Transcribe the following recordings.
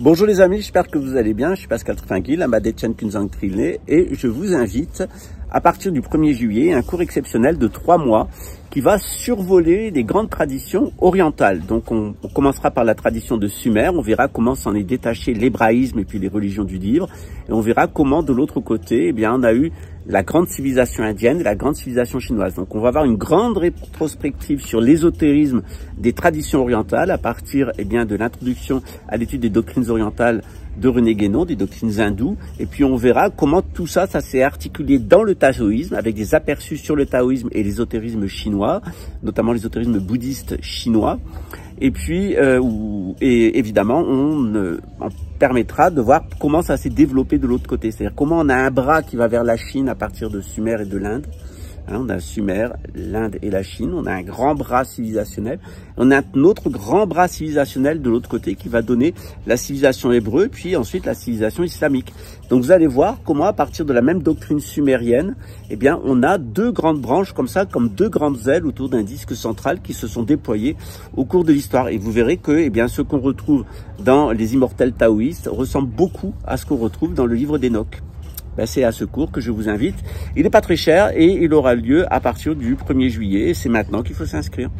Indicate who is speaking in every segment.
Speaker 1: Bonjour les amis, j'espère que vous allez bien. Je suis Pascal Trufinguil, la Chen Kunzang Trilé, et je vous invite à partir du 1er juillet un cours exceptionnel de trois mois qui va survoler les grandes traditions orientales. Donc on, commencera par la tradition de Sumer, on verra comment s'en est détaché l'hébraïsme et puis les religions du livre, et on verra comment de l'autre côté, eh bien, on a eu la grande civilisation indienne et la grande civilisation chinoise. Donc on va avoir une grande rétrospective sur l'ésotérisme des traditions orientales à partir eh bien, de l'introduction à l'étude des doctrines orientales de René Guénon, des doctrines hindoues, et puis on verra comment tout ça, ça s'est articulé dans le taoïsme, avec des aperçus sur le taoïsme et l'ésotérisme chinois, notamment l'ésotérisme bouddhiste chinois. Et puis, euh, et évidemment, on, euh, on, permettra de voir comment ça s'est développé de l'autre côté. C'est-à-dire comment on a un bras qui va vers la Chine à partir de Sumer et de l'Inde, Hein, on a Sumer, l'Inde et la Chine. On a un grand bras civilisationnel. On a un autre grand bras civilisationnel de l'autre côté qui va donner la civilisation hébreu, puis ensuite la civilisation islamique. Donc vous allez voir comment à partir de la même doctrine sumérienne, eh bien, on a deux grandes branches comme ça, comme deux grandes ailes autour d'un disque central qui se sont déployées au cours de l'histoire. Et vous verrez que, eh bien, ce qu'on retrouve dans les immortels taoïstes ressemble beaucoup à ce qu'on retrouve dans le livre d'Enoch ben c'est à ce cours que je vous invite. Il n'est pas très cher et il aura lieu à partir du 1er juillet. C'est maintenant qu'il faut s'inscrire.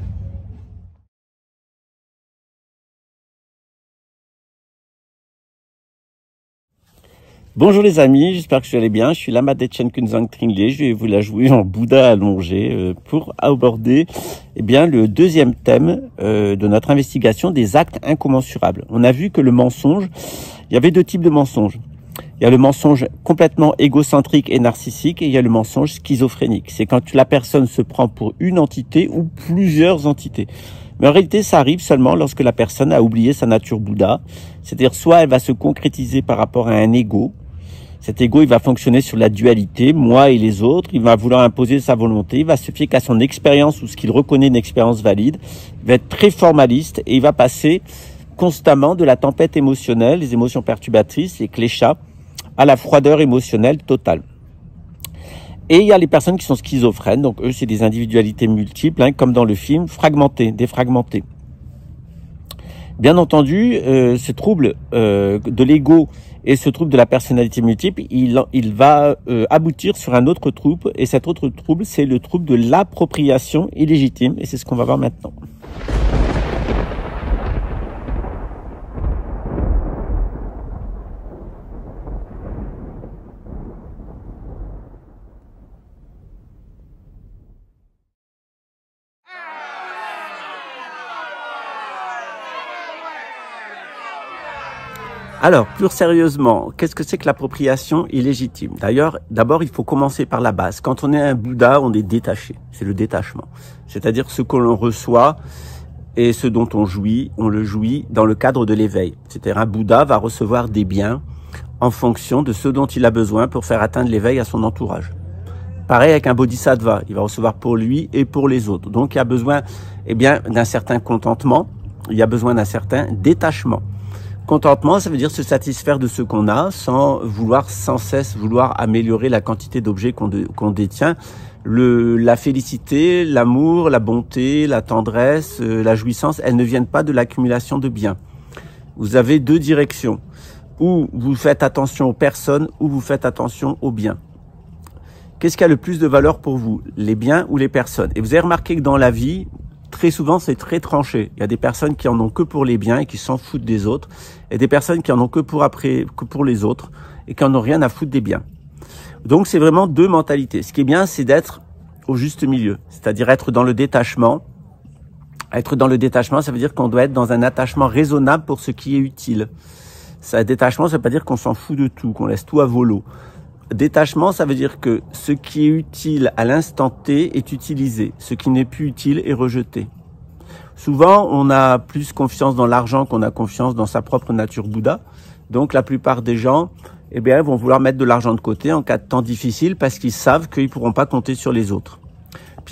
Speaker 1: Bonjour les amis, j'espère que vous allez bien. Je suis Lama Chen Kunzang Tringle. Je vais vous la jouer en Bouddha allongé euh, pour aborder eh bien, le deuxième thème euh, de notre investigation des actes incommensurables. On a vu que le mensonge, il y avait deux types de mensonges. Il y a le mensonge complètement égocentrique et narcissique et il y a le mensonge schizophrénique. C'est quand la personne se prend pour une entité ou plusieurs entités. Mais en réalité, ça arrive seulement lorsque la personne a oublié sa nature Bouddha. C'est-à-dire, soit elle va se concrétiser par rapport à un ego. Cet ego, il va fonctionner sur la dualité, moi et les autres. Il va vouloir imposer sa volonté. Il va se fier qu'à son expérience ou ce qu'il reconnaît une expérience valide. Il va être très formaliste et il va passer constamment de la tempête émotionnelle, les émotions perturbatrices, les cléchats, à la froideur émotionnelle totale. Et il y a les personnes qui sont schizophrènes, donc eux c'est des individualités multiples, hein, comme dans le film, fragmentées, défragmentées. Bien entendu, euh, ce trouble euh, de l'ego et ce trouble de la personnalité multiple, il, il va euh, aboutir sur un autre trouble, et cet autre trouble, c'est le trouble de l'appropriation illégitime, et c'est ce qu'on va voir maintenant. Alors, plus sérieusement, qu'est-ce que c'est que l'appropriation illégitime? D'ailleurs, d'abord, il faut commencer par la base. Quand on est un Bouddha, on est détaché. C'est le détachement. C'est-à-dire ce que l'on reçoit et ce dont on jouit, on le jouit dans le cadre de l'éveil. C'est-à-dire un Bouddha va recevoir des biens en fonction de ce dont il a besoin pour faire atteindre l'éveil à son entourage. Pareil avec un bodhisattva, il va recevoir pour lui et pour les autres. Donc il y a besoin eh bien d'un certain contentement, il y a besoin d'un certain détachement. Contentement, ça veut dire se satisfaire de ce qu'on a sans vouloir sans cesse vouloir améliorer la quantité d'objets qu'on détient. Le, la félicité, l'amour, la bonté, la tendresse, euh, la jouissance, elles ne viennent pas de l'accumulation de biens. Vous avez deux directions. Ou vous faites attention aux personnes, ou vous faites attention aux biens. Qu'est-ce qui a le plus de valeur pour vous? Les biens ou les personnes? Et vous avez remarqué que dans la vie, très souvent, c'est très tranché. Il y a des personnes qui en ont que pour les biens et qui s'en foutent des autres, et des personnes qui en ont que pour après, que pour les autres, et qui en ont rien à foutre des biens. Donc, c'est vraiment deux mentalités. Ce qui est bien, c'est d'être au juste milieu, c'est-à-dire être dans le détachement. Être dans le détachement, ça veut dire qu'on doit être dans un attachement raisonnable pour ce qui est utile. Ça, détachement, ça veut pas dire qu'on s'en fout de tout, qu'on laisse tout à volo. Détachement, ça veut dire que ce qui est utile à l'instant T est utilisé, ce qui n'est plus utile est rejeté. Souvent, on a plus confiance dans l'argent qu'on a confiance dans sa propre nature Bouddha. Donc, la plupart des gens, eh bien, vont vouloir mettre de l'argent de côté en cas de temps difficile parce qu'ils savent qu'ils pourront pas compter sur les autres.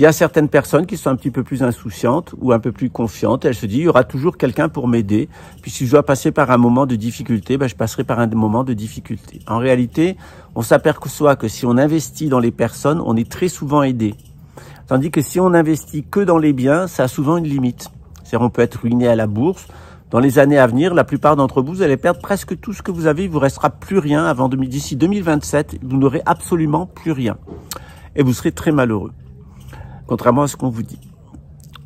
Speaker 1: Il y a certaines personnes qui sont un petit peu plus insouciantes ou un peu plus confiantes. Elles se disent, il y aura toujours quelqu'un pour m'aider. Puis si je dois passer par un moment de difficulté, ben, je passerai par un moment de difficulté. En réalité, on s'aperçoit que si on investit dans les personnes, on est très souvent aidé. Tandis que si on investit que dans les biens, ça a souvent une limite. C'est-à-dire on peut être ruiné à la bourse, dans les années à venir, la plupart d'entre vous, vous allez perdre presque tout ce que vous avez. Il vous restera plus rien avant d'ici 2027. Vous n'aurez absolument plus rien. Et vous serez très malheureux. Contrairement à ce qu'on vous dit.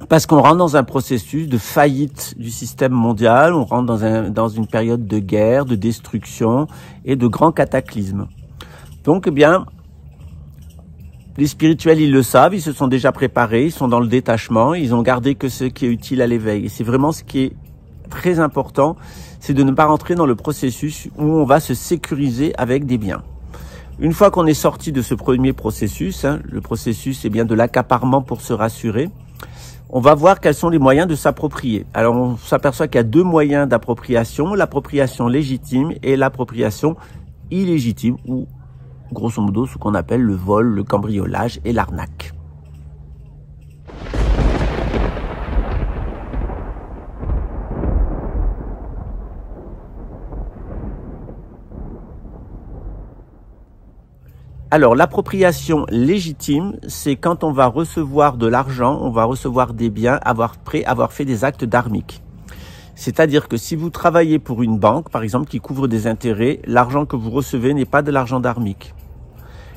Speaker 1: Parce qu'on rentre dans un processus de faillite du système mondial, on rentre dans, un, dans une période de guerre, de destruction et de grands cataclysmes. Donc, eh bien, les spirituels, ils le savent, ils se sont déjà préparés, ils sont dans le détachement, ils ont gardé que ce qui est utile à l'éveil. Et c'est vraiment ce qui est très important, c'est de ne pas rentrer dans le processus où on va se sécuriser avec des biens. Une fois qu'on est sorti de ce premier processus, hein, le processus est bien de l'accaparement pour se rassurer, on va voir quels sont les moyens de s'approprier. Alors on s'aperçoit qu'il y a deux moyens d'appropriation, l'appropriation légitime et l'appropriation illégitime, ou grosso modo ce qu'on appelle le vol, le cambriolage et l'arnaque. Alors, l'appropriation légitime, c'est quand on va recevoir de l'argent, on va recevoir des biens, avoir prêt, avoir fait des actes dharmiques. C'est-à-dire que si vous travaillez pour une banque, par exemple, qui couvre des intérêts, l'argent que vous recevez n'est pas de l'argent dharmique.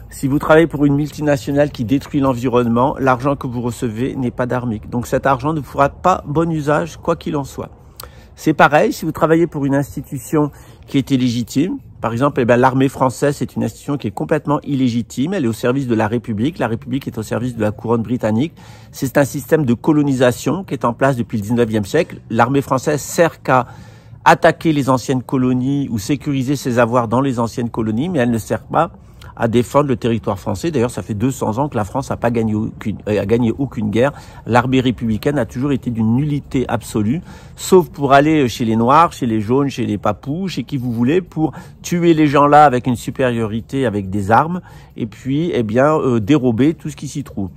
Speaker 1: Si vous travaillez pour une multinationale qui détruit l'environnement, l'argent que vous recevez n'est pas dharmique. Donc cet argent ne fera pas bon usage, quoi qu'il en soit. C'est pareil, si vous travaillez pour une institution qui est illégitime, par exemple, eh ben, l'armée française, c'est une institution qui est complètement illégitime. Elle est au service de la République. La République est au service de la couronne britannique. C'est un système de colonisation qui est en place depuis le 19e siècle. L'armée française sert qu'à attaquer les anciennes colonies ou sécuriser ses avoirs dans les anciennes colonies, mais elle ne sert pas à défendre le territoire français. D'ailleurs, ça fait 200 ans que la France n'a pas gagné aucune, euh, a gagné aucune guerre. L'armée républicaine a toujours été d'une nullité absolue, sauf pour aller chez les Noirs, chez les Jaunes, chez les Papous, chez qui vous voulez, pour tuer les gens là avec une supériorité, avec des armes, et puis, eh bien, euh, dérober tout ce qui s'y trouve.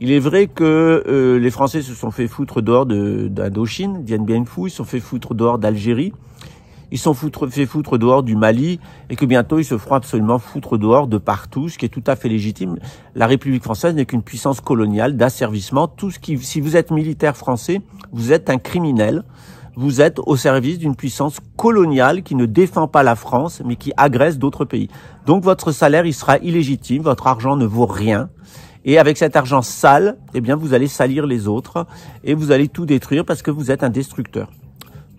Speaker 1: Il est vrai que euh, les Français se sont fait foutre dehors d'Indochine, Dien Bien Phu, ils se sont fait foutre dehors d'Algérie ils sont foutre, fait foutre dehors du Mali et que bientôt ils se feront absolument foutre dehors de partout, ce qui est tout à fait légitime. La République française n'est qu'une puissance coloniale d'asservissement. Tout ce qui, si vous êtes militaire français, vous êtes un criminel. Vous êtes au service d'une puissance coloniale qui ne défend pas la France, mais qui agresse d'autres pays. Donc votre salaire, il sera illégitime, votre argent ne vaut rien. Et avec cet argent sale, eh bien, vous allez salir les autres et vous allez tout détruire parce que vous êtes un destructeur.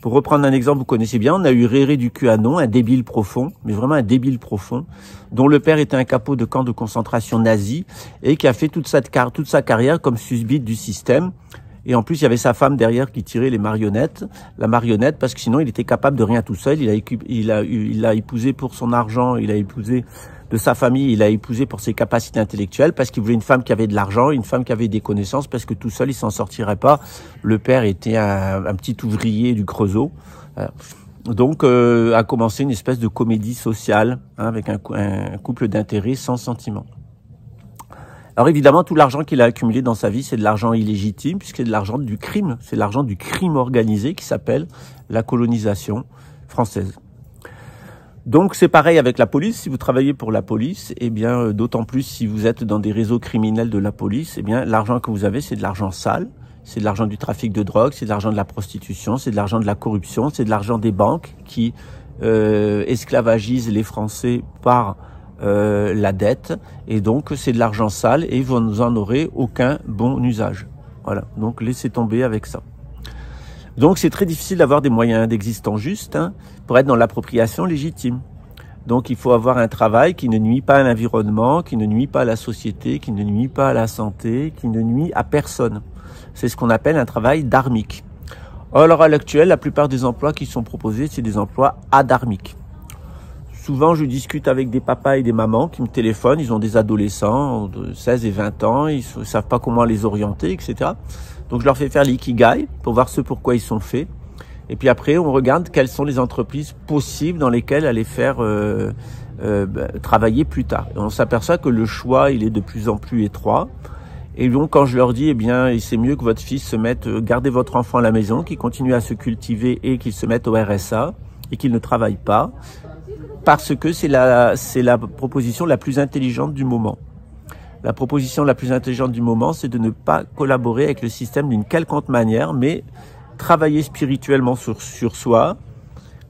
Speaker 1: Pour reprendre un exemple, vous connaissez bien, on a eu Réré du QAnon, un débile profond, mais vraiment un débile profond, dont le père était un capot de camp de concentration nazi et qui a fait toute sa, carrière comme susbite du système. Et en plus, il y avait sa femme derrière qui tirait les marionnettes, la marionnette, parce que sinon, il était capable de rien tout seul. Il a, il a épousé pour son argent, il a épousé de sa famille, il a épousé pour ses capacités intellectuelles, parce qu'il voulait une femme qui avait de l'argent, une femme qui avait des connaissances, parce que tout seul, il s'en sortirait pas. Le père était un, petit ouvrier du Creusot. Euh, donc, euh, a commencé une espèce de comédie sociale hein, avec un, couple d'intérêts sans sentiment. Alors évidemment, tout l'argent qu'il a accumulé dans sa vie, c'est de l'argent illégitime, puisque c'est de l'argent du crime. C'est l'argent du crime organisé qui s'appelle la colonisation française. Donc c'est pareil avec la police. Si vous travaillez pour la police, eh bien euh, d'autant plus si vous êtes dans des réseaux criminels de la police, eh bien l'argent que vous avez, c'est de l'argent sale, c'est de l'argent du trafic de drogue, c'est de l'argent de la prostitution, c'est de l'argent de la corruption, c'est de l'argent des banques qui euh, esclavagisent les Français par euh, la dette, et donc c'est de l'argent sale et vous n'en aurez aucun bon usage. Voilà, donc laissez tomber avec ça. Donc c'est très difficile d'avoir des moyens d'existence justes hein, pour être dans l'appropriation légitime. Donc il faut avoir un travail qui ne nuit pas à l'environnement, qui ne nuit pas à la société, qui ne nuit pas à la santé, qui ne nuit à personne. C'est ce qu'on appelle un travail dharmique. Alors à l'actuel, la plupart des emplois qui sont proposés, c'est des emplois adarmiques. Souvent, je discute avec des papas et des mamans qui me téléphonent. Ils ont des adolescents de 16 et 20 ans. Ils ne savent pas comment les orienter, etc. Donc je leur fais faire l'ikigai pour voir ce pourquoi ils sont faits. Et puis après, on regarde quelles sont les entreprises possibles dans lesquelles aller faire euh, euh, bah, travailler plus tard. On s'aperçoit que le choix, il est de plus en plus étroit. Et donc, quand je leur dis, eh bien, c'est mieux que votre fils se mette, euh, gardez votre enfant à la maison, qu'il continue à se cultiver et qu'il se mette au RSA et qu'il ne travaille pas, parce que c'est la, c'est la proposition la plus intelligente du moment. La proposition la plus intelligente du moment, c'est de ne pas collaborer avec le système d'une quelconque manière, mais travailler spirituellement sur, sur soi,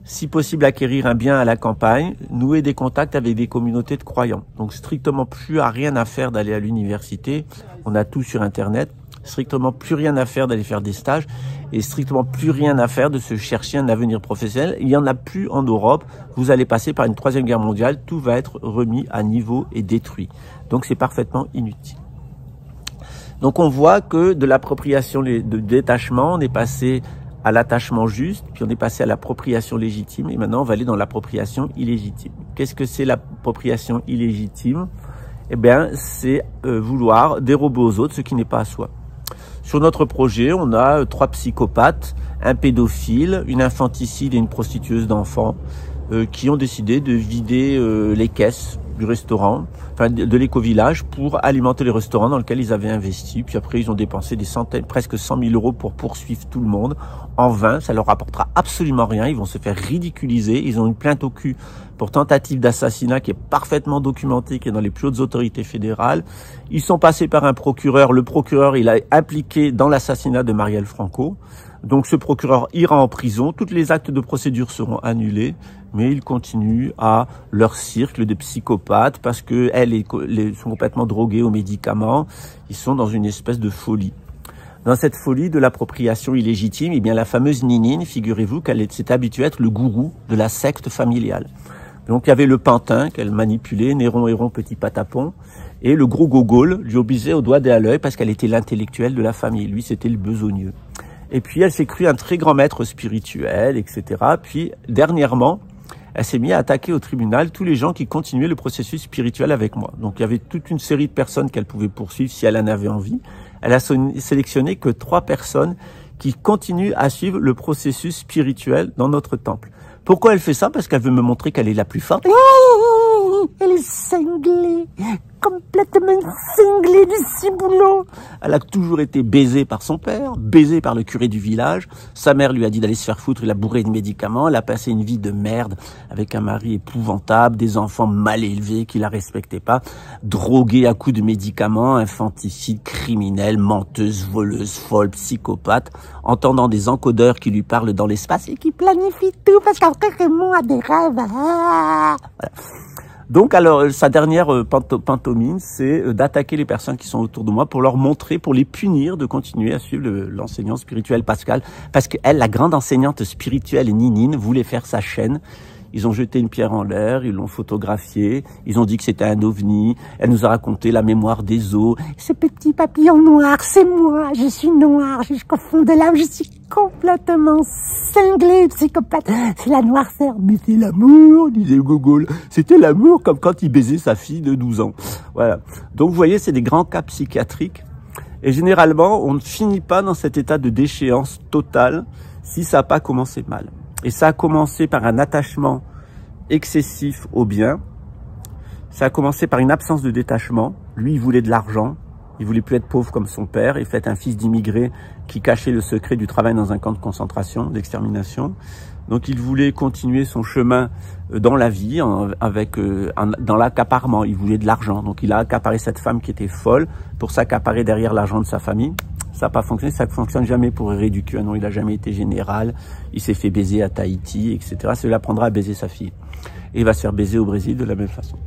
Speaker 1: si possible acquérir un bien à la campagne, nouer des contacts avec des communautés de croyants. Donc strictement plus à rien à faire d'aller à l'université, on a tout sur internet, strictement plus rien à faire d'aller faire des stages et strictement plus rien à faire de se chercher un avenir professionnel. Il y en a plus en Europe. Vous allez passer par une troisième guerre mondiale, tout va être remis à niveau et détruit. Donc c'est parfaitement inutile. Donc on voit que de l'appropriation de détachement, on est passé à l'attachement juste, puis on est passé à l'appropriation légitime, et maintenant on va aller dans l'appropriation illégitime. Qu'est-ce que c'est l'appropriation illégitime? Eh bien, c'est euh, vouloir dérober aux autres ce qui n'est pas à soi. Sur notre projet, on a euh, trois psychopathes, un pédophile, une infanticide et une prostitueuse d'enfants, euh, qui ont décidé de vider les caisses du restaurant, enfin de l'éco-village pour alimenter les restaurants dans lesquels ils avaient investi. Puis après, ils ont dépensé des centaines, presque 100 000 euros pour poursuivre tout le monde. En vain, ça leur rapportera absolument rien. Ils vont se faire ridiculiser. Ils ont une plainte au cul pour tentative d'assassinat qui est parfaitement documentée, qui est dans les plus hautes autorités fédérales. Ils sont passés par un procureur. Le procureur, il a impliqué dans l'assassinat de Marielle Franco. Donc ce procureur ira en prison, tous les actes de procédure seront annulés, mais ils continuent à leur cercle de psychopathes parce que elles sont complètement droguées aux médicaments, ils sont dans une espèce de folie. Dans cette folie de l'appropriation illégitime, eh bien la fameuse Ninine, figurez-vous qu'elle s'est habituée à être le gourou de la secte familiale. Donc il y avait le pantin qu'elle manipulait, Néron, Héron, Petit Patapon, et le gros gogol lui obéissait au doigt et à l'œil parce qu'elle était l'intellectuelle de la famille. Lui, c'était le besogneux. Et puis elle s'est crue un très grand maître spirituel, etc. Puis dernièrement, elle s'est mise à attaquer au tribunal tous les gens qui continuaient le processus spirituel avec moi. Donc il y avait toute une série de personnes qu'elle pouvait poursuivre si elle en avait envie. Elle a sélectionné que trois personnes qui continuent à suivre le processus spirituel dans notre temple. Pourquoi elle fait ça? Parce qu'elle veut me montrer qu'elle est la plus forte. Elle est cinglée complètement cinglée du ciboulot. Elle a toujours été baisée par son père, baisée par le curé du village. Sa mère lui a dit d'aller se faire foutre, il a bourré de médicaments. Elle a passé une vie de merde avec un mari épouvantable, des enfants mal élevés qui la respectaient pas, droguée à coups de médicaments, infanticide, criminelle, menteuse, voleuse, folle, psychopathe, entendant des encodeurs qui lui parlent dans l'espace et qui planifient tout parce qu'après Raymond a des rêves. Ah. Donc, alors, euh, sa dernière euh, pantomime, c'est euh, d'attaquer les personnes qui sont autour de moi pour leur montrer, pour les punir de continuer à suivre l'enseignant spirituel Pascal. Parce qu'elle, la grande enseignante spirituelle Ninine, voulait faire sa chaîne ils ont jeté une pierre en l'air, ils l'ont photographié, ils ont dit que c'était un ovni. Elle nous a raconté la mémoire des eaux. Ce petit papillon noir, c'est moi, je suis noir, jusqu'au fond de l'âme, je suis complètement cinglé, psychopathe. C'est la noirceur, mais c'est l'amour, disait Gogol. C'était l'amour comme quand il baisait sa fille de 12 ans. Voilà. Donc vous voyez, c'est des grands cas psychiatriques. Et généralement, on ne finit pas dans cet état de déchéance totale si ça n'a pas commencé mal. Et ça a commencé par un attachement excessif au bien. Ça a commencé par une absence de détachement. Lui, il voulait de l'argent. Il voulait plus être pauvre comme son père. Il fait un fils d'immigré qui cachait le secret du travail dans un camp de concentration, d'extermination. Donc il voulait continuer son chemin euh, dans la vie, avec euh, dans l'accaparement. Il voulait de l'argent. Donc il a accaparé cette femme qui était folle pour s'accaparer derrière l'argent de sa famille. Ça n'a pas fonctionné, ça ne fonctionne jamais pour Eric Non, il n'a jamais été général. Il s'est fait baiser à Tahiti, etc. Cela apprendra à baiser sa fille. Et il va se faire baiser au Brésil de la même façon.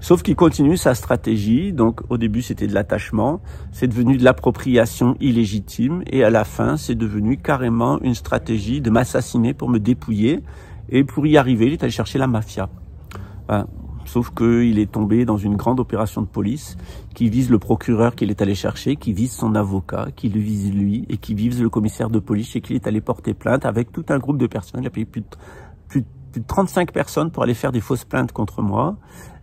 Speaker 1: Sauf qu'il continue sa stratégie. Donc, au début, c'était de l'attachement. C'est devenu de l'appropriation illégitime. Et à la fin, c'est devenu carrément une stratégie de m'assassiner pour me dépouiller. Et pour y arriver, il est allé chercher la mafia. Sauf qu'il est tombé dans une grande opération de police qui vise le procureur qu'il est allé chercher, qui vise son avocat, qui le vise lui et qui vise le commissaire de police et qui est allé porter plainte avec tout un groupe de personnes. Il a plus de plus de 35 personnes pour aller faire des fausses plaintes contre moi.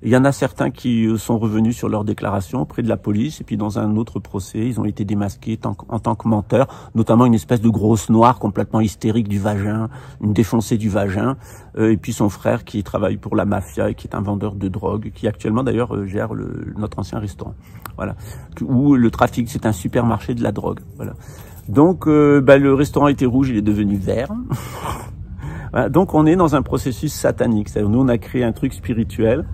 Speaker 1: Il y en a certains qui euh, sont revenus sur leur déclaration auprès de la police et puis dans un autre procès, ils ont été démasqués en tant que menteurs, notamment une espèce de grosse noire complètement hystérique du vagin, une défoncée du vagin, euh, et puis son frère qui travaille pour la mafia et qui est un vendeur de drogue, qui actuellement d'ailleurs euh, gère le, notre ancien restaurant. Voilà, où le trafic c'est un supermarché de la drogue. Voilà. Donc bah, le restaurant était rouge, il est devenu vert. donc on est dans un processus satanique. C'est-à-dire nous on a créé un truc spirituel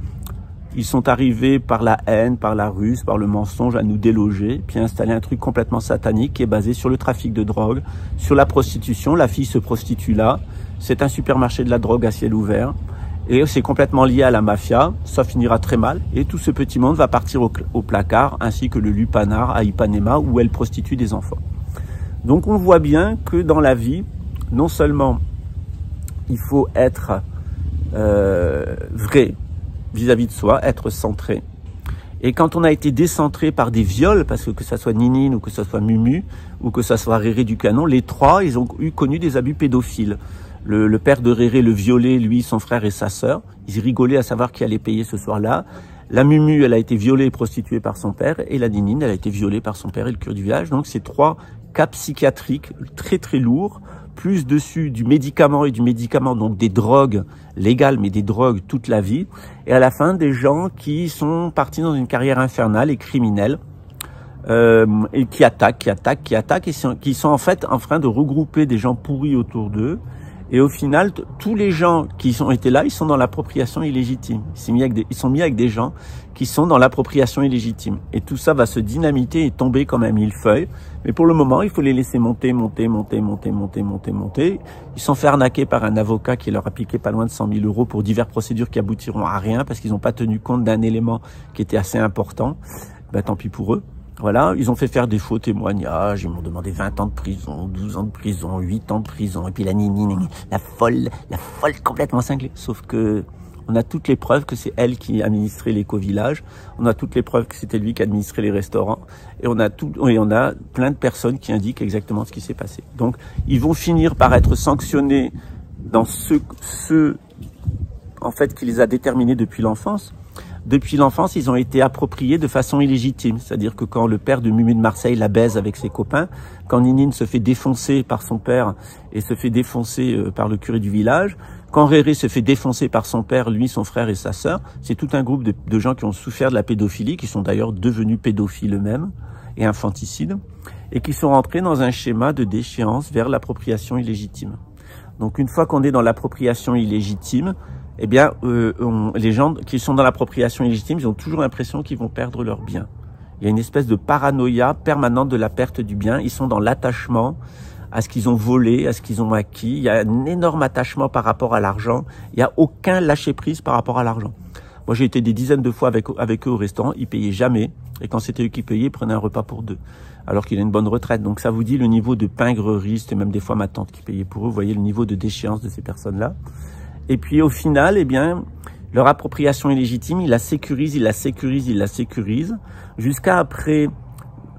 Speaker 1: Ils sont arrivés par la haine, par la ruse, par le mensonge à nous déloger, puis installer un truc complètement satanique qui est basé sur le trafic de drogue, sur la prostitution. La fille se prostitue là. C'est un supermarché de la drogue à ciel ouvert. Et c'est complètement lié à la mafia. Ça finira très mal. Et tout ce petit monde va partir au, placard, ainsi que le lupanar à Ipanema, où elle prostitue des enfants. Donc on voit bien que dans la vie, non seulement il faut être euh, vrai, vis-à-vis de soi, être centré. Et quand on a été décentré par des viols, parce que que ça soit Ninine ou que ce soit Mumu ou que ça soit Réré du Canon, les trois, ils ont eu connu des abus pédophiles. Le, le père de Réré le violait, lui, son frère et sa sœur. Ils rigolaient à savoir qui allait payer ce soir-là. La Mumu, elle a été violée et prostituée par son père. Et la Ninine, elle a été violée par son père et le cure du village. Donc, c'est trois cas psychiatriques très, très lourds plus dessus du médicament et du médicament, donc des drogues légales, mais des drogues toute la vie. Et à la fin, des gens qui sont partis dans une carrière infernale et criminelle, euh, et qui attaquent, qui attaquent, qui attaquent, et qui sont en fait en train de regrouper des gens pourris autour d'eux et au final, tous les gens qui ont été là, ils sont dans l'appropriation illégitime. Ils sont, mis avec des, gens qui sont dans l'appropriation illégitime. Et tout ça va se dynamiter et tomber comme un millefeuille. Mais pour le moment, il faut les laisser monter, monter, monter, monter, monter, monter, monter. Ils sont fait arnaquer par un avocat qui leur a piqué pas loin de 100 000 euros pour diverses procédures qui aboutiront à rien parce qu'ils n'ont pas tenu compte d'un élément qui était assez important. Ben, tant pis pour eux. Voilà, ils ont fait faire des faux témoignages, ils m'ont demandé 20 ans de prison, 12 ans de prison, 8 ans de prison, et puis la nini, la folle, la folle complètement cinglée. Sauf que on a toutes les preuves que c'est elle qui administrait l'éco-village, on a toutes les preuves que c'était lui qui administrait les restaurants, et on a tout, et on a plein de personnes qui indiquent exactement ce qui s'est passé. Donc, ils vont finir par être sanctionnés dans ce, ce, en fait, qui les a déterminés depuis l'enfance, depuis l'enfance, ils ont été appropriés de façon illégitime. C'est-à-dire que quand le père de Mumu de Marseille la baise avec ses copains, quand Ninine se fait défoncer par son père et se fait défoncer euh, par le curé du village, quand Réré se fait défoncer par son père, lui, son frère et sa sœur, c'est tout un groupe de, gens qui ont souffert de la pédophilie, qui sont d'ailleurs devenus pédophiles eux-mêmes et infanticides, et qui sont rentrés dans un schéma de déchéance vers l'appropriation illégitime. Donc une fois qu'on est dans l'appropriation illégitime, eh bien, euh, les gens qui sont dans l'appropriation illégitime, ils ont toujours l'impression qu'ils vont perdre leur bien. Il y a une espèce de paranoïa permanente de la perte du bien. Ils sont dans l'attachement à ce qu'ils ont volé, à ce qu'ils ont acquis. Il y a un énorme attachement par rapport à l'argent. Il n'y a aucun lâcher-prise par rapport à l'argent. Moi, j'ai été des dizaines de fois avec, avec eux au restaurant. Ils payaient jamais. Et quand c'était eux qui payaient, ils prenaient un repas pour deux. Alors qu'il a une bonne retraite. Donc, ça vous dit le niveau de pingrerie. C'était même des fois ma tante qui payait pour eux. Vous voyez le niveau de déchéance de ces personnes-là. Et puis au final, eh bien, leur appropriation illégitime, il la sécurise, il la sécurise, il la sécurise, jusqu'à après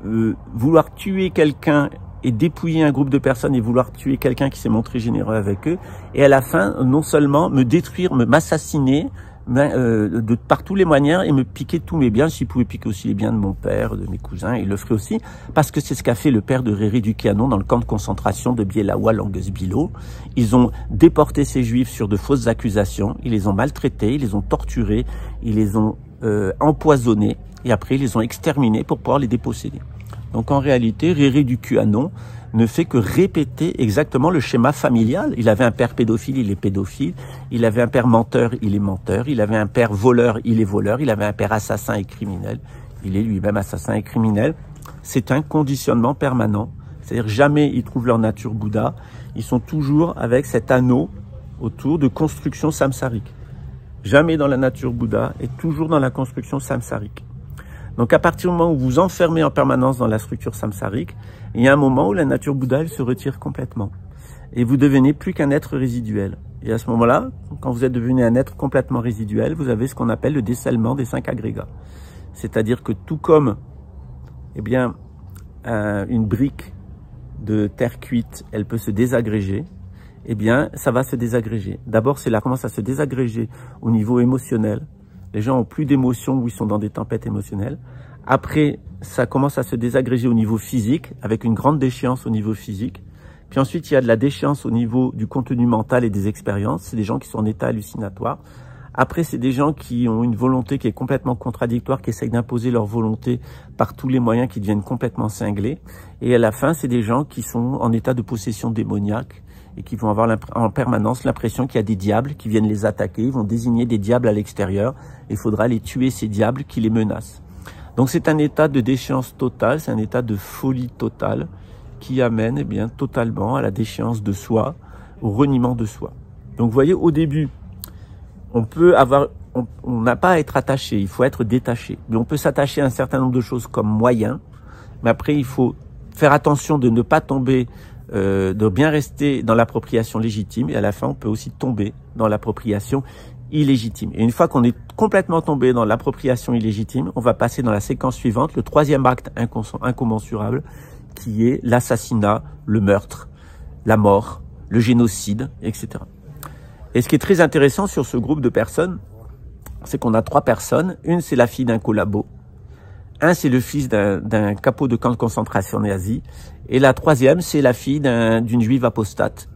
Speaker 1: euh, vouloir tuer quelqu'un et dépouiller un groupe de personnes et vouloir tuer quelqu'un qui s'est montré généreux avec eux, et à la fin, non seulement me détruire, me m'assassiner, de par tous les moyens et me piquer tous mes biens. S'il pouvait piquer aussi les biens de mon père, de mes cousins, il le ferait aussi, parce que c'est ce qu'a fait le père de Réry du Canon dans le camp de concentration de Bielawa, Langues-Bilo. Ils ont déporté ces juifs sur de fausses accusations, ils les ont maltraités, ils les ont torturés, ils les ont euh, empoisonnés, et après ils les ont exterminés pour pouvoir les déposséder. Donc en réalité, Réry du Canon ne fait que répéter exactement le schéma familial. Il avait un père pédophile, il est pédophile. Il avait un père menteur, il est menteur. Il avait un père voleur, il est voleur. Il avait un père assassin et criminel. Il est lui-même assassin et criminel. C'est un conditionnement permanent. C'est-à-dire jamais ils trouvent leur nature Bouddha. Ils sont toujours avec cet anneau autour de construction samsarique. Jamais dans la nature Bouddha et toujours dans la construction samsarique. Donc à partir du moment où vous enfermez en permanence dans la structure samsarique, il y a un moment où la nature Bouddha se retire complètement. Et vous devenez plus qu'un être résiduel. Et à ce moment-là, quand vous êtes devenu un être complètement résiduel, vous avez ce qu'on appelle le dessalement des cinq agrégats. C'est-à-dire que tout comme eh bien, une brique de terre cuite, elle peut se désagréger, eh bien, ça va se désagréger. D'abord, c'est là commence à se désagréger au niveau émotionnel, les gens ont plus d'émotions ou ils sont dans des tempêtes émotionnelles. Après, ça commence à se désagréger au niveau physique, avec une grande déchéance au niveau physique. Puis ensuite, il y a de la déchéance au niveau du contenu mental et des expériences. C'est des gens qui sont en état hallucinatoire. Après, c'est des gens qui ont une volonté qui est complètement contradictoire, qui essayent d'imposer leur volonté par tous les moyens qui deviennent complètement cinglés. Et à la fin, c'est des gens qui sont en état de possession démoniaque et qui vont avoir en permanence l'impression qu'il y a des diables qui viennent les attaquer, ils vont désigner des diables à l'extérieur, il faudra les tuer ces diables qui les menacent. Donc c'est un état de déchéance totale, c'est un état de folie totale qui amène eh bien totalement à la déchéance de soi, au reniement de soi. Donc vous voyez, au début, on peut avoir, on n'a pas à être attaché, il faut être détaché. Mais on peut s'attacher à un certain nombre de choses comme moyen, mais après il faut faire attention de ne pas tomber, euh, de bien rester dans l'appropriation légitime, et à la fin on peut aussi tomber dans l'appropriation illégitime. Et une fois qu'on est complètement tombé dans l'appropriation illégitime, on va passer dans la séquence suivante, le troisième acte incommensurable, qui est l'assassinat, le meurtre, la mort, le génocide, etc. Et ce qui est très intéressant sur ce groupe de personnes, c'est qu'on a trois personnes. Une, c'est la fille d'un collabo. Un, c'est le fils d'un capot de camp de concentration nazi. Et la troisième, c'est la fille d'une juive apostate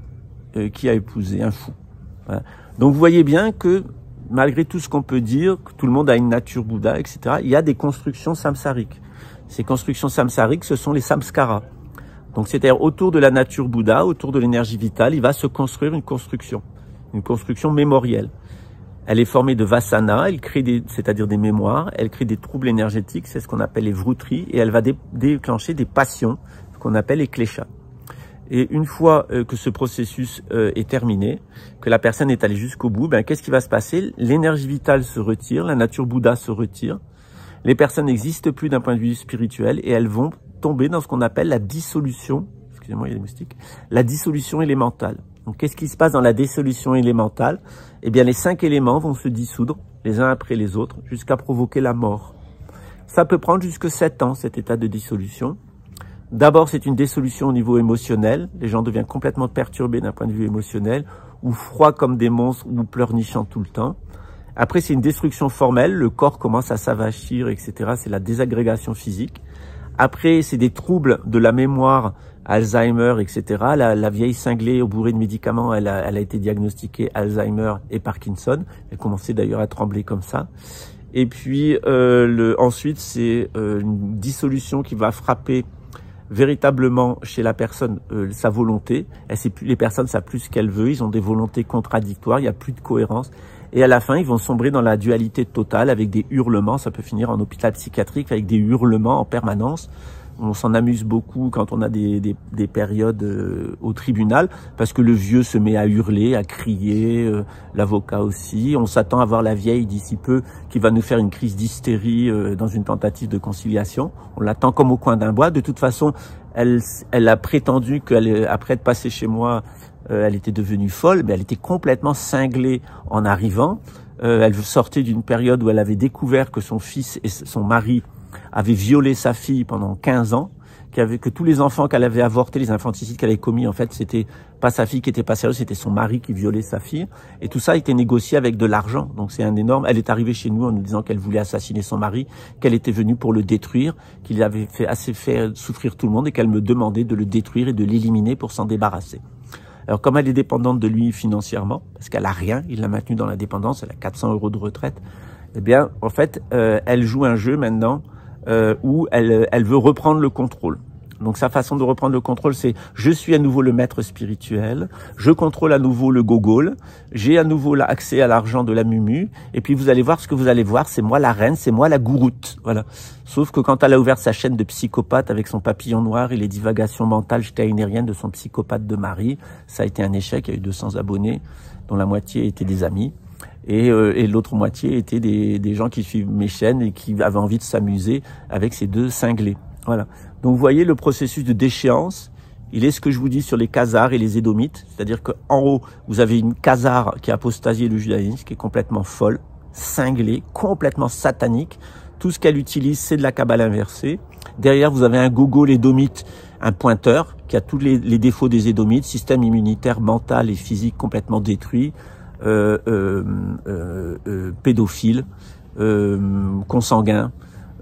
Speaker 1: euh, qui a épousé un fou. Donc vous voyez bien que malgré tout ce qu'on peut dire, que tout le monde a une nature Bouddha, etc., il y a des constructions samsariques. Ces constructions samsariques, ce sont les samskaras. Donc c'est-à-dire autour de la nature Bouddha, autour de l'énergie vitale, il va se construire une construction, une construction mémorielle. Elle est formée de vasana, elle crée des, c'est-à-dire des mémoires, elle crée des troubles énergétiques, c'est ce qu'on appelle les vroutries, et elle va déclencher des passions, qu'on appelle les kléchas. Et une fois euh, que ce processus euh, est terminé, que la personne est allée jusqu'au bout, ben, qu'est-ce qui va se passer? L'énergie vitale se retire, la nature Bouddha se retire, les personnes n'existent plus d'un point de vue spirituel et elles vont tomber dans ce qu'on appelle la dissolution, excusez-moi, il y a des moustiques, la dissolution élémentale. Donc, qu'est-ce qui se passe dans la dissolution élémentale? Eh bien, les cinq éléments vont se dissoudre les uns après les autres jusqu'à provoquer la mort. Ça peut prendre jusque sept ans, cet état de dissolution. D'abord, c'est une dissolution au niveau émotionnel. Les gens deviennent complètement perturbés d'un point de vue émotionnel, ou froids comme des monstres, ou pleurnichants tout le temps. Après, c'est une destruction formelle. Le corps commence à s'avachir, etc. C'est la désagrégation physique. Après, c'est des troubles de la mémoire, Alzheimer, etc. La, la vieille cinglée au bourré de médicaments, elle a, elle a été diagnostiquée Alzheimer et Parkinson. Elle commençait d'ailleurs à trembler comme ça. Et puis euh, le, ensuite, c'est euh, une dissolution qui va frapper véritablement chez la personne euh, sa volonté. Elle sait plus, les personnes savent plus ce qu'elles veulent, ils ont des volontés contradictoires, il n'y a plus de cohérence. Et à la fin, ils vont sombrer dans la dualité totale avec des hurlements. Ça peut finir en hôpital psychiatrique avec des hurlements en permanence. On s'en amuse beaucoup quand on a des, des, des, périodes euh, au tribunal parce que le vieux se met à hurler, à crier, euh, l'avocat aussi. On s'attend à voir la vieille d'ici peu qui va nous faire une crise d'hystérie euh, dans une tentative de conciliation. On l'attend comme au coin d'un bois. De toute façon, elle, elle a prétendu qu'elle, après être passée chez moi, elle était devenue folle, mais elle était complètement cinglée en arrivant. elle sortait d'une période où elle avait découvert que son fils et son mari avait violé sa fille pendant 15 ans, avait, que tous les enfants qu'elle avait avortés, les infanticides qu'elle avait commis, en fait, c'était pas sa fille qui était pas sérieuse, c'était son mari qui violait sa fille. Et tout ça a été négocié avec de l'argent. Donc c'est un énorme. Elle est arrivée chez nous en nous disant qu'elle voulait assassiner son mari, qu'elle était venue pour le détruire, qu'il avait fait assez fait souffrir tout le monde et qu'elle me demandait de le détruire et de l'éliminer pour s'en débarrasser. Alors comme elle est dépendante de lui financièrement, parce qu'elle a rien, il l'a maintenue dans la dépendance, elle a 400 euros de retraite, eh bien, en fait, euh, elle joue un jeu maintenant où elle, elle veut reprendre le contrôle. Donc sa façon de reprendre le contrôle, c'est je suis à nouveau le maître spirituel, je contrôle à nouveau le gogol, j'ai à nouveau l'accès à l'argent de la mumu, et puis vous allez voir ce que vous allez voir, c'est moi la reine, c'est moi la gouroute. Voilà. Sauf que quand elle a ouvert sa chaîne de psychopathe avec son papillon noir et les divagations mentales steinériennes de son psychopathe de mari, ça a été un échec, il y a eu 200 abonnés, dont la moitié étaient des amis et, euh, et l'autre moitié était des, des, gens qui suivent mes chaînes et qui avaient envie de s'amuser avec ces deux cinglés. Voilà. Donc vous voyez le processus de déchéance, il est ce que je vous dis sur les Khazars et les Édomites, c'est-à-dire qu'en haut, vous avez une Khazar qui a apostasié le judaïsme, qui est complètement folle, cinglée, complètement satanique. Tout ce qu'elle utilise, c'est de la cabale inversée. Derrière, vous avez un gogo, l'édomite, un pointeur, qui a tous les, les défauts des édomites, système immunitaire, mental et physique complètement détruit, euh, euh, euh, pédophile, consanguin,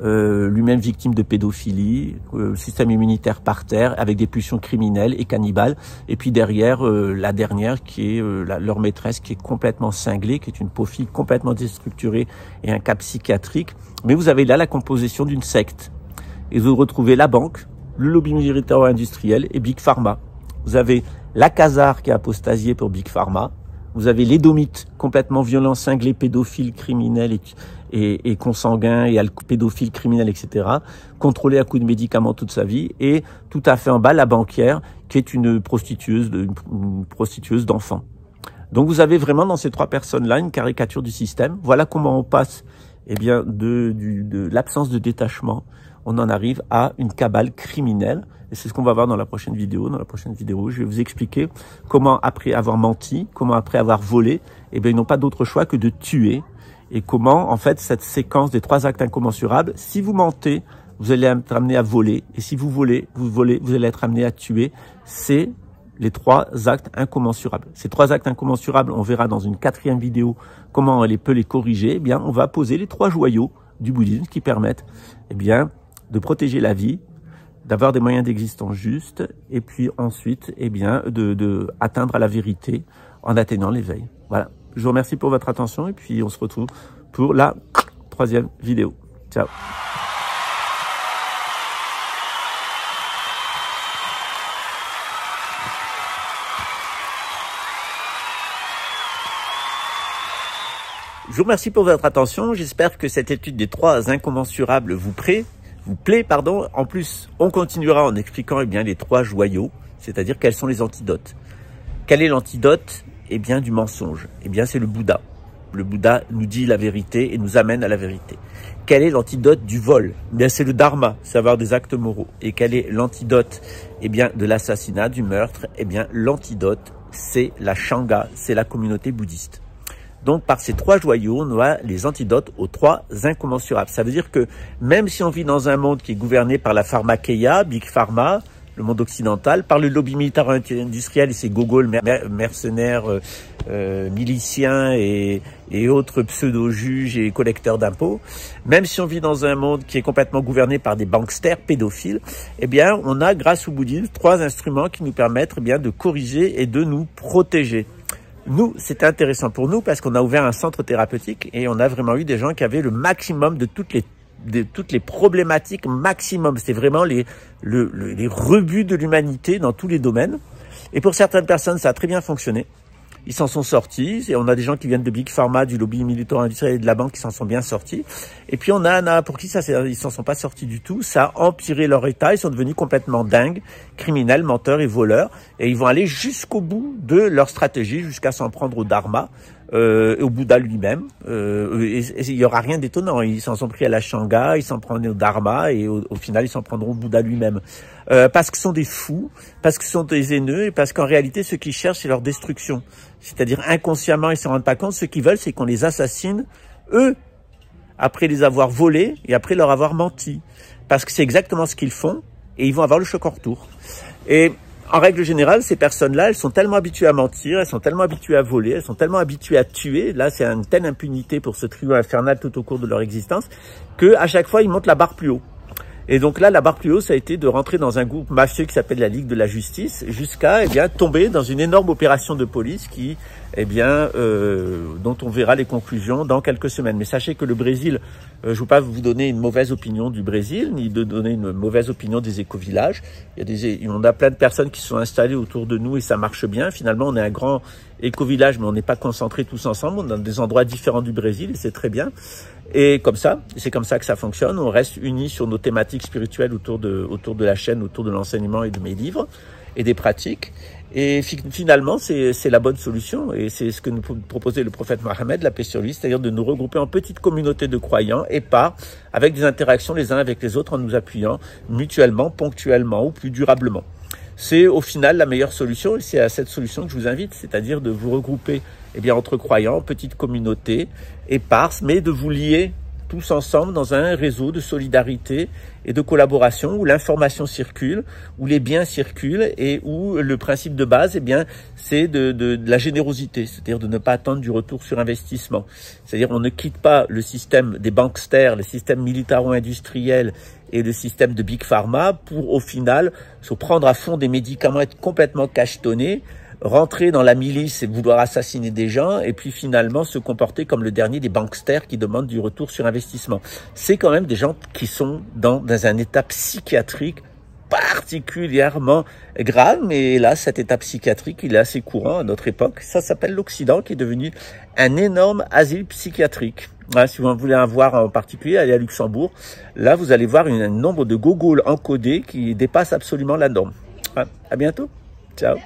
Speaker 1: lui-même victime de pédophilie, système immunitaire par terre, avec des pulsions criminelles et cannibales. Et puis derrière, la dernière qui est leur maîtresse, qui est complètement cinglée, qui est une peau fille complètement déstructurée et un cas psychiatrique. Mais vous avez là la composition d'une secte. Et vous retrouvez la banque, le lobby militaire industriel et Big Pharma. Vous avez la Khazar qui a apostasié pour Big Pharma, vous avez l'édomite complètement violent, cinglé, pédophile, criminel et, et, et consanguin et pédophile, criminel, etc. Contrôlé à coups de médicaments toute sa vie. Et tout à fait en bas, la banquière qui est une prostitueuse, prostitueuse d'enfants. Donc vous avez vraiment dans ces trois personnes-là une caricature du système. Voilà comment on passe eh bien, de, de l'absence de détachement, on en arrive à une cabale criminelle. Et c'est ce qu'on va voir dans la prochaine vidéo. Dans la prochaine vidéo, je vais vous expliquer comment, après avoir menti, comment après avoir volé, eh bien, ils n'ont pas d'autre choix que de tuer. Et comment, en fait, cette séquence des trois actes incommensurables, si vous mentez, vous allez être amené à voler. Et si vous volez, vous volez, vous allez être amené à tuer. C'est les trois actes incommensurables. Ces trois actes incommensurables, on verra dans une quatrième vidéo comment on peut les corriger. Eh bien, on va poser les trois joyaux du bouddhisme qui permettent, eh bien, de protéger la vie, d'avoir des moyens d'existence justes, et puis ensuite, eh bien, de, de atteindre à la vérité en atteignant l'éveil. Voilà. Je vous remercie pour votre attention et puis on se retrouve pour la troisième vidéo. Ciao. Je vous remercie pour votre attention. J'espère que cette étude des trois incommensurables vous plaît. Vous plaît, pardon. En plus, on continuera en expliquant eh bien les trois joyaux, c'est-à-dire quels sont les antidotes. Quel est l'antidote Eh bien, du mensonge? Eh bien, c'est le Bouddha. Le Bouddha nous dit la vérité et nous amène à la vérité. Quel est l'antidote du vol? Eh bien, c'est le dharma, savoir des actes moraux. Et quel est l'antidote Eh bien, de l'assassinat, du meurtre? Eh bien, l'antidote, c'est la Shanga, c'est la communauté bouddhiste. Donc, par ces trois joyaux, on a les antidotes aux trois incommensurables. Ça veut dire que même si on vit dans un monde qui est gouverné par la pharmakeia, Big Pharma, le monde occidental, par le lobby militaire industriel et ses gogoles mercenaires, euh, euh, miliciens et, autres pseudo-juges et collecteurs d'impôts, même si on vit dans un monde qui est complètement gouverné par des banksters pédophiles, eh bien, on a, grâce au bouddhisme, trois instruments qui nous permettent eh bien de corriger et de nous protéger nous, c'était intéressant pour nous parce qu'on a ouvert un centre thérapeutique et on a vraiment eu des gens qui avaient le maximum de toutes les de toutes les problématiques maximum. C'était vraiment les, les rebuts de l'humanité dans tous les domaines. Et pour certaines personnes, ça a très bien fonctionné. Ils s'en sont sortis. Et on a des gens qui viennent de Big Pharma, du lobby militaire industriel et de la banque qui s'en sont bien sortis. Et puis on a, pour qui ça, ils s'en sont pas sortis du tout. Ça a empiré leur état. Ils sont devenus complètement dingues, criminels, menteurs et voleurs. Et ils vont aller jusqu'au bout de leur stratégie, jusqu'à s'en prendre au Dharma, euh, au Bouddha lui-même. Euh, il y aura rien d'étonnant. Ils s'en sont pris à la Shanga, ils s'en prennent au Dharma et au, final ils s'en prendront au Bouddha lui-même. Euh, parce qu'ils sont des fous, parce qu'ils sont des haineux et parce qu'en réalité ce qu'ils cherchent c'est leur destruction. C'est-à-dire inconsciemment ils s'en rendent pas compte. Ce qu'ils veulent c'est qu'on les assassine eux après les avoir volés et après leur avoir menti. Parce que c'est exactement ce qu'ils font et ils vont avoir le choc en retour. Et en règle générale, ces personnes-là, elles sont tellement habituées à mentir, elles sont tellement habituées à voler, elles sont tellement habituées à tuer. Là, c'est une telle impunité pour ce trio infernal tout au cours de leur existence que à chaque fois, ils montent la barre plus haut. Et donc là, la barre plus haut, ça a été de rentrer dans un groupe mafieux qui s'appelle la Ligue de la Justice, jusqu'à eh bien tomber dans une énorme opération de police qui, eh bien, euh, dont on verra les conclusions dans quelques semaines. Mais sachez que le Brésil, je ne veux pas vous donner une mauvaise opinion du Brésil, ni de donner une mauvaise opinion des éco-villages. Il y a des, on a plein de personnes qui sont installées autour de nous et ça marche bien. Finalement, on est un grand éco-village, mais on n'est pas concentrés tous ensemble. On est dans des endroits différents du Brésil et c'est très bien. Et comme ça, c'est comme ça que ça fonctionne. On reste unis sur nos thématiques spirituelles autour de, autour de la chaîne, autour de l'enseignement et de mes livres et des pratiques. Et finalement, c'est la bonne solution. Et c'est ce que nous proposait le prophète Mohammed, la paix sur lui, c'est-à-dire de nous regrouper en petites communautés de croyants et pas avec des interactions les uns avec les autres en nous appuyant mutuellement, ponctuellement ou plus durablement. C'est au final la meilleure solution et c'est à cette solution que je vous invite, c'est-à-dire de vous regrouper eh bien, entre croyants, petites communautés éparses, mais de vous lier tous ensemble dans un réseau de solidarité et de collaboration où l'information circule, où les biens circulent et où le principe de base, eh bien, c'est de, de, de, la générosité, c'est-à-dire de ne pas attendre du retour sur investissement. C'est-à-dire on ne quitte pas le système des banksters, le système militaro-industriel et le système de Big Pharma pour au final se prendre à fond des médicaments, être complètement cachetonnés rentrer dans la milice et vouloir assassiner des gens, et puis finalement se comporter comme le dernier des banksters qui demandent du retour sur investissement. C'est quand même des gens qui sont dans, dans un état psychiatrique particulièrement grave, mais là, cet état psychiatrique, il est assez courant à notre époque. Ça s'appelle l'Occident, qui est devenu un énorme asile psychiatrique. si vous en voulez en voir en particulier, allez à Luxembourg. Là, vous allez voir un nombre de gogoles encodés qui dépasse absolument la norme. à bientôt. Ciao.